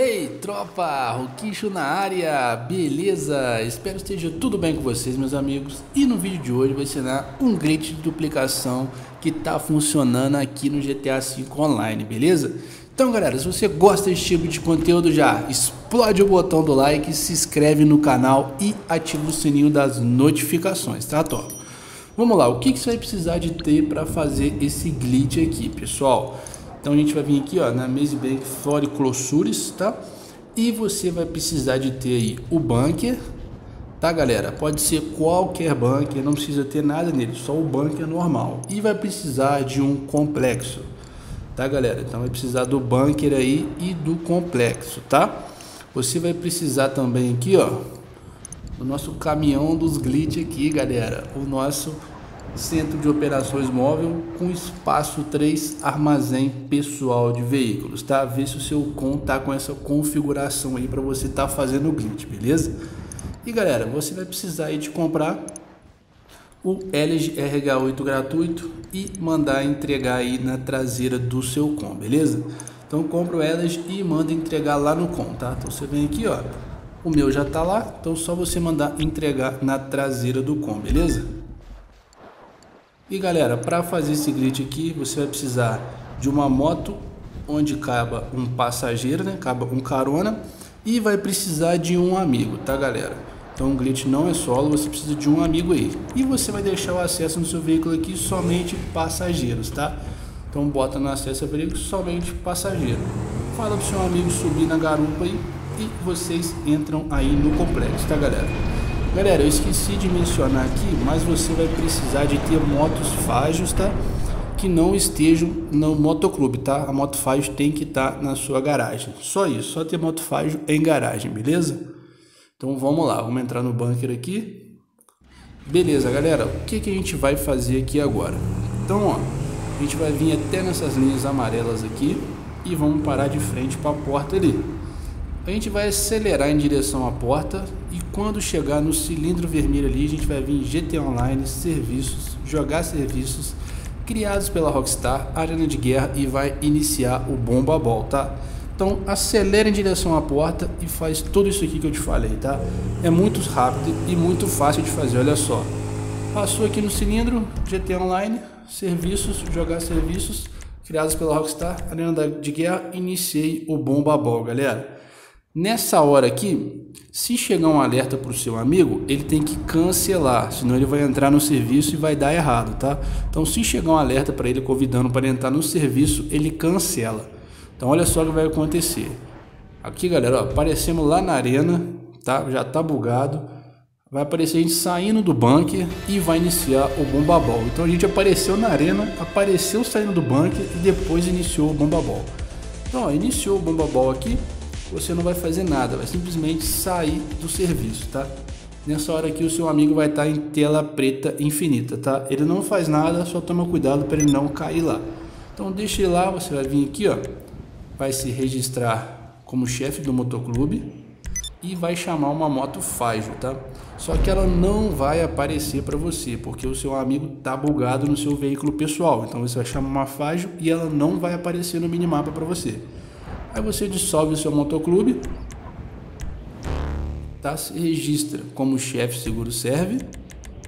Hey tropa, Roquicho na área, beleza? Espero que esteja tudo bem com vocês meus amigos E no vídeo de hoje vou ensinar um glitch de duplicação que está funcionando aqui no GTA V Online, beleza? Então galera, se você gosta desse tipo de conteúdo já, explode o botão do like, se inscreve no canal e ativa o sininho das notificações, tá top? Vamos lá, o que, que você vai precisar de ter para fazer esse glitch aqui, pessoal? Então a gente vai vir aqui ó, na Maze Bank Flore Clossures, tá? E você vai precisar de ter aí o bunker, tá galera? Pode ser qualquer bunker, não precisa ter nada nele, só o bunker normal. E vai precisar de um complexo, tá galera? Então vai precisar do bunker aí e do complexo, tá? Você vai precisar também aqui ó, do nosso caminhão dos glitch aqui galera, o nosso Centro de Operações Móvel com espaço 3 armazém pessoal de veículos, tá? Vê se o seu com tá com essa configuração aí para você tá fazendo o glitch, beleza? E galera, você vai precisar aí de comprar o LG RH8 gratuito e mandar entregar aí na traseira do seu com, beleza? Então compra o LG e manda entregar lá no com, tá? Então você vem aqui, ó, o meu já tá lá, então só você mandar entregar na traseira do com, beleza? E galera, para fazer esse glitch aqui, você vai precisar de uma moto onde caba um passageiro, né? Caba um carona e vai precisar de um amigo, tá galera? Então o glitch não é solo, você precisa de um amigo aí. E você vai deixar o acesso no seu veículo aqui somente passageiros, tá? Então bota no acesso a veículo somente passageiro. Fala pro seu amigo subir na garupa aí e vocês entram aí no complexo, tá galera? Galera, eu esqueci de mencionar aqui, mas você vai precisar de ter motos Fágios, tá? Que não estejam no motoclube, tá? A moto Fágio tem que estar tá na sua garagem. Só isso, só ter moto Fágio em garagem, beleza? Então vamos lá, vamos entrar no bunker aqui. Beleza, galera, o que, que a gente vai fazer aqui agora? Então, ó, a gente vai vir até nessas linhas amarelas aqui e vamos parar de frente para a porta ali. A gente vai acelerar em direção à porta quando chegar no cilindro vermelho ali, a gente vai vir em GT Online, serviços, jogar serviços criados pela Rockstar, arena de guerra e vai iniciar o Bomba Ball, tá? Então acelera em direção à porta e faz tudo isso aqui que eu te falei, tá? É muito rápido e muito fácil de fazer, olha só. Passou aqui no cilindro, GT Online, serviços, jogar serviços criados pela Rockstar, arena de guerra, iniciei o Bomba Ball, galera. Nessa hora aqui, se chegar um alerta para o seu amigo, ele tem que cancelar, senão ele vai entrar no serviço e vai dar errado, tá? Então, se chegar um alerta para ele convidando para entrar no serviço, ele cancela. Então, olha só o que vai acontecer. Aqui, galera, ó, aparecemos lá na arena, tá? Já tá bugado. Vai aparecer a gente saindo do bunker e vai iniciar o bomba ball. Então, a gente apareceu na arena, apareceu saindo do bunker e depois iniciou o bomba ball. Então, ó, iniciou o bomba ball aqui você não vai fazer nada, vai simplesmente sair do serviço, tá? Nessa hora aqui o seu amigo vai estar em tela preta infinita, tá? Ele não faz nada, só toma cuidado para ele não cair lá. Então deixe lá, você vai vir aqui, ó, vai se registrar como chefe do motoclube e vai chamar uma moto Fajo, tá? Só que ela não vai aparecer para você, porque o seu amigo tá bugado no seu veículo pessoal. Então você vai chamar uma Fajo e ela não vai aparecer no minimapa para você. Aí você dissolve o seu motoclube, tá? Se registra como chefe seguro serve.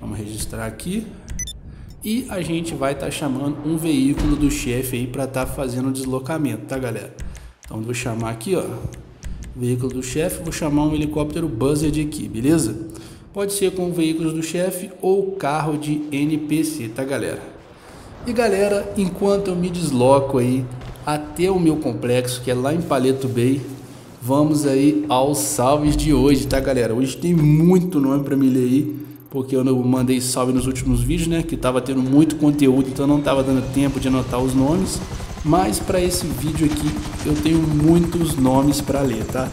Vamos registrar aqui. E a gente vai estar tá chamando um veículo do chefe aí para estar tá fazendo o deslocamento, tá galera? Então vou chamar aqui, ó, veículo do chefe, vou chamar um helicóptero Buzzard aqui, beleza? Pode ser com veículos do chefe ou carro de NPC, tá galera? E galera, enquanto eu me desloco aí até o meu complexo, que é lá em Paleto Bay. Vamos aí aos salves de hoje, tá galera? Hoje tem muito nome para me ler aí, porque eu não mandei salve nos últimos vídeos, né? Que tava tendo muito conteúdo, então não tava dando tempo de anotar os nomes. Mas para esse vídeo aqui eu tenho muitos nomes para ler, tá?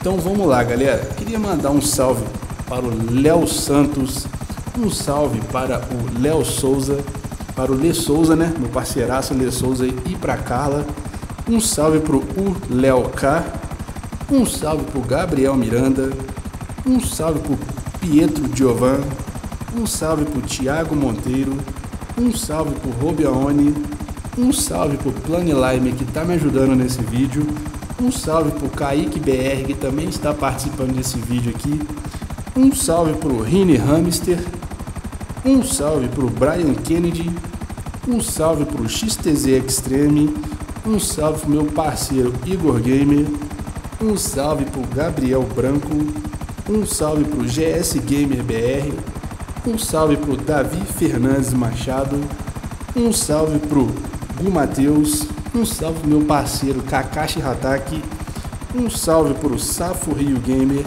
Então vamos lá, galera. Queria mandar um salve para o Léo Santos, um salve para o Léo Souza, para o Lê Souza, né? Meu parceiraço Lê Souza e para Carla. Um salve pro o Léo K. Um salve pro Gabriel Miranda. Um salve pro Pietro Giovan. Um salve pro Tiago Monteiro. Um salve pro Robiaone. Um salve pro Planilime que tá me ajudando nesse vídeo. Um salve pro Kaique BR, que também está participando desse vídeo aqui. Um salve pro Rini Hamster. Um salve pro Brian Kennedy. Um salve pro XTZ Extreme. Um salve pro meu parceiro Igor Gamer. Um salve pro Gabriel Branco. Um salve pro GS Gamer BR. Um salve pro Davi Fernandes Machado. Um salve pro Gu Matheus. Um salve pro meu parceiro Kakashi Hataki. Um salve pro Safo Rio Gamer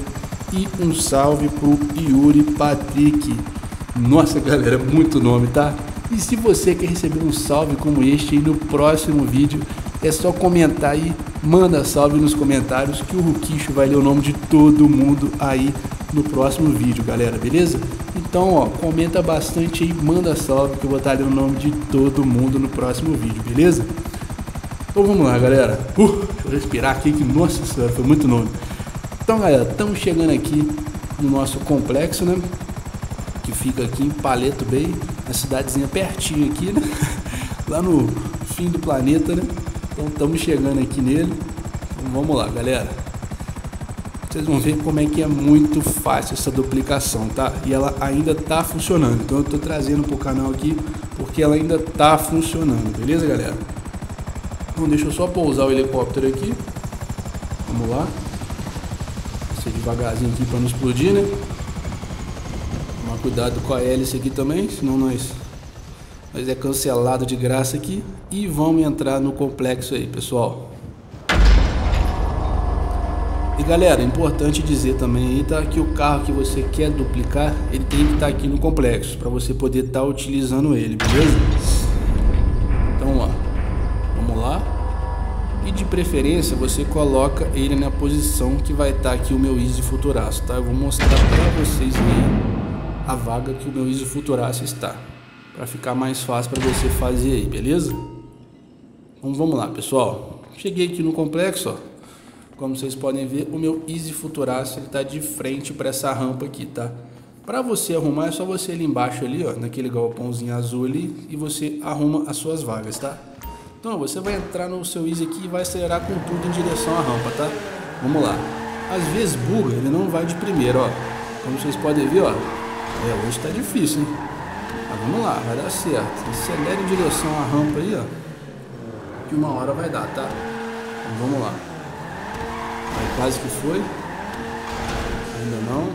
e um salve pro Yuri Patrick. Nossa, galera, muito nome, tá? E se você quer receber um salve como este no próximo vídeo, é só comentar aí, manda salve nos comentários que o Ruquicho vai ler o nome de todo mundo aí no próximo vídeo, galera, beleza? Então, ó, comenta bastante aí, manda salve que eu vou estar lendo o nome de todo mundo no próximo vídeo, beleza? Então vamos lá, galera. Uh, vou respirar aqui que, nossa senhora, foi muito nome. Então, galera, estamos chegando aqui no nosso complexo, né? Que fica aqui em Paleto Bay, uma cidadezinha pertinho aqui, né? Lá no fim do planeta, né? Então, estamos chegando aqui nele. Então, vamos lá, galera. Vocês vão ver como é que é muito fácil essa duplicação, tá? E ela ainda tá funcionando. Então, eu tô trazendo pro canal aqui porque ela ainda tá funcionando, beleza, galera? Então, deixa eu só pousar o helicóptero aqui. Vamos lá ser devagarzinho aqui para não explodir, né? Cuidado com a hélice aqui também, senão nós, nós é cancelado de graça aqui. E vamos entrar no complexo aí, pessoal. E galera, é importante dizer também aí, tá? Que o carro que você quer duplicar, ele tem que estar tá aqui no complexo, para você poder estar tá utilizando ele, beleza? Então, ó, vamos lá e de preferência você coloca ele na posição que vai estar tá aqui o meu Easy Futuraço, tá? Eu vou mostrar para vocês aí a vaga que o meu Easy Futuraço está, para ficar mais fácil para você fazer aí, beleza? Então vamos lá, pessoal. Cheguei aqui no complexo, ó. Como vocês podem ver, o meu Easy Futuraço ele tá de frente para essa rampa aqui, tá? Para você arrumar é só você ali embaixo ali, ó, naquele galpãozinho azul ali e você arruma as suas vagas, tá? Então você vai entrar no seu Easy aqui e vai acelerar com tudo em direção à rampa, tá? Vamos lá. Às vezes buga, ele não vai de primeiro, ó. Como vocês podem ver, ó. É, hoje tá difícil, hein? Mas vamos lá, vai dar certo. Acelera em direção à rampa aí, ó. Que uma hora vai dar, tá? Então vamos lá. Aí quase que foi. Ainda não.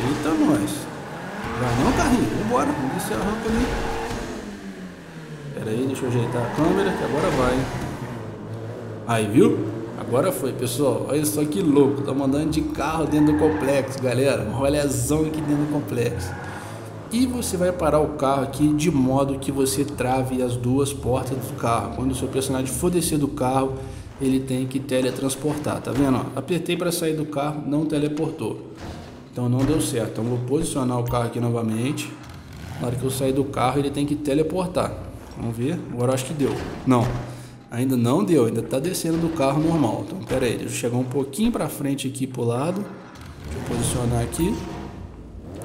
Eita, nós. Vai não, carrinho. Vambora. Vamos descer a rampa ali. Pera aí, deixa eu ajeitar a câmera que agora vai. Aí, viu? Agora foi, pessoal. Olha só que louco. Tá mandando de carro dentro do complexo, galera. Um rolezão aqui dentro do complexo. E você vai parar o carro aqui de modo que você trave as duas portas do carro. Quando o seu personagem for descer do carro, ele tem que teletransportar. Tá vendo? Apertei para sair do carro, não teleportou. Então não deu certo. Então vou posicionar o carro aqui novamente. Na hora que eu sair do carro, ele tem que teleportar. Vamos ver. Agora acho que deu. Não. Ainda não deu. Ainda está descendo do carro normal. Então, pera aí. Deixa eu chegar um pouquinho para frente aqui pro lado. Deixa eu posicionar aqui.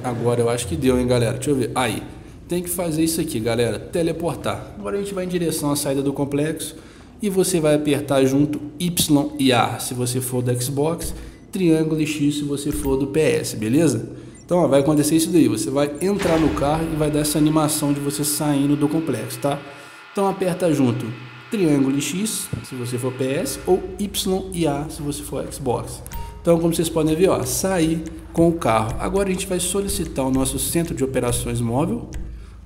Agora eu acho que deu, hein, galera. Deixa eu ver. Aí. Tem que fazer isso aqui, galera. Teleportar. Agora a gente vai em direção à saída do complexo. E você vai apertar junto Y e A se você for do Xbox. Triângulo e X se você for do PS, beleza? Então ó, vai acontecer isso daí, você vai entrar no carro e vai dar essa animação de você saindo do complexo, tá? Então aperta junto triângulo X, se você for PS, ou Y e A, se você for Xbox. Então, como vocês podem ver, ó, sair com o carro. Agora a gente vai solicitar o nosso centro de operações móvel,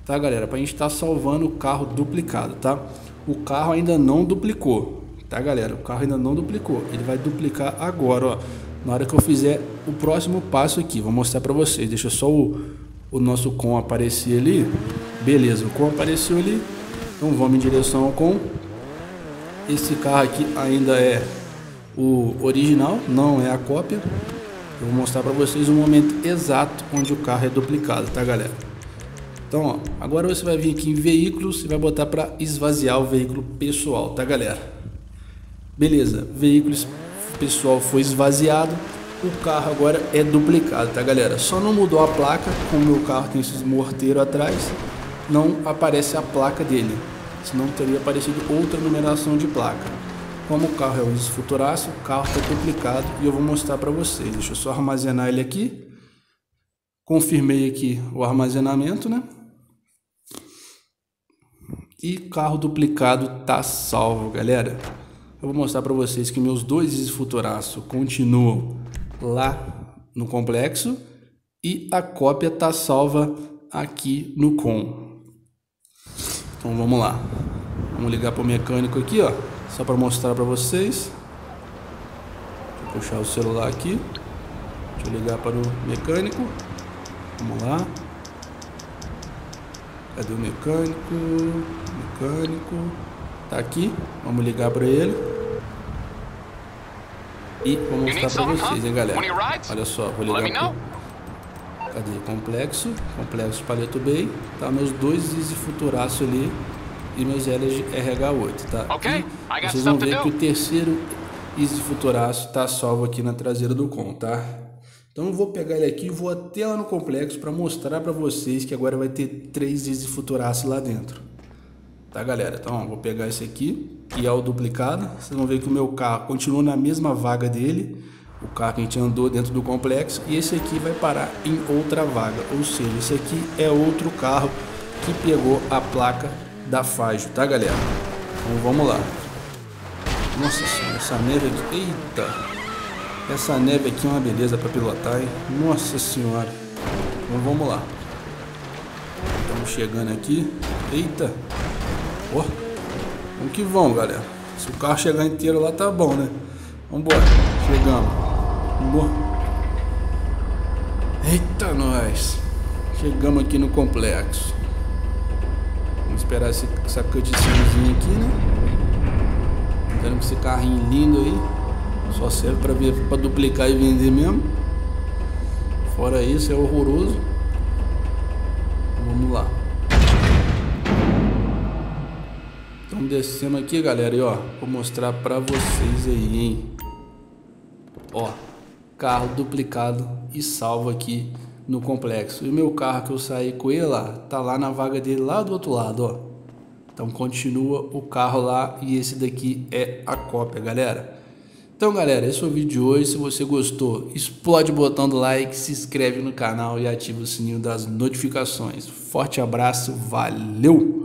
tá, galera? Para a gente estar tá salvando o carro duplicado, tá? O carro ainda não duplicou, tá, galera? O carro ainda não duplicou. Ele vai duplicar agora, ó na hora que eu fizer o próximo passo aqui. Vou mostrar para vocês. Deixa só o, o nosso com aparecer ali. Beleza, o com apareceu ali. Então vamos em direção ao com. Esse carro aqui ainda é o original, não é a cópia. Eu vou mostrar para vocês o momento exato onde o carro é duplicado, tá galera? Então, ó, agora você vai vir aqui em veículos e vai botar para esvaziar o veículo pessoal, tá galera? Beleza, veículos pessoal foi esvaziado. O carro agora é duplicado, tá galera? Só não mudou a placa, como o meu carro tem esses morteiros atrás, não aparece a placa dele. Senão teria aparecido outra numeração de placa. Como o carro é o Easy Futuraço, o carro está duplicado e eu vou mostrar para vocês. Deixa eu só armazenar ele aqui. Confirmei aqui o armazenamento, né? E carro duplicado tá salvo, galera. Eu vou mostrar para vocês que meus dois Easy Futuraço continuam lá no complexo e a cópia tá salva aqui no com. Então vamos lá. Vamos ligar para o mecânico aqui, ó, só para mostrar para vocês. Deixa eu puxar o celular aqui. Deixa eu ligar para o mecânico. Vamos lá. Cadê o mecânico? Mecânico. Tá aqui. Vamos ligar para ele. E vou mostrar para vocês, hein, galera. Olha só, vou ligar aqui. Cadê? Complexo. Complexo Paleto Bay. Tá meus dois Easy Futuraço ali. E meus LRH8, tá? Okay. E vocês vão ver que o terceiro Easy Futuraço tá salvo aqui na traseira do com, tá? Então eu vou pegar ele aqui e vou até lá no complexo para mostrar para vocês que agora vai ter três Easy Futuraço lá dentro. Tá, galera? Então, ó, vou pegar esse aqui, que é o duplicado. Vocês vão ver que o meu carro continua na mesma vaga dele o carro que a gente andou dentro do complexo e esse aqui vai parar em outra vaga, ou seja, esse aqui é outro carro que pegou a placa da Fajo, tá galera? Então vamos lá. Nossa senhora, essa neve aqui, eita! Essa neve aqui é uma beleza para pilotar, hein? Nossa senhora. Então vamos lá. Estamos chegando aqui. Eita! Ó, vamos que vamos, galera. Se o carro chegar inteiro lá tá bom, né? Vambora, chegamos. Boa. Eita, nós. Chegamos aqui no complexo. Vamos esperar esse, essa cutscenezinha aqui, né? Vendo esse carrinho lindo aí. Só serve para ver para duplicar e vender mesmo. Fora isso, é horroroso. Vamos lá. Então descemos aqui, galera, e ó, vou mostrar para vocês aí, hein. Ó, carro duplicado e salvo aqui no complexo. E o meu carro que eu saí com ele lá, tá lá na vaga dele lá do outro lado, ó. Então continua o carro lá e esse daqui é a cópia, galera. Então, galera, esse foi o vídeo de hoje. Se você gostou, explode o botão do like, se inscreve no canal e ativa o sininho das notificações. Forte abraço, valeu!